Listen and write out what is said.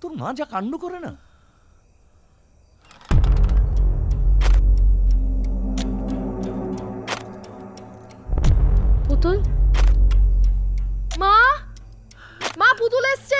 তোর মা যা কাণ্ড করে না? পুতুল? মা? মা পুতুল এসছে।